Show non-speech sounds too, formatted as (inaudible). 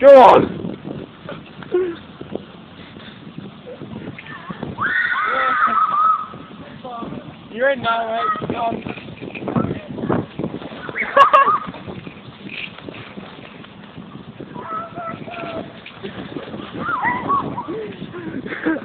Go on! You're in now, right? Go on. (laughs)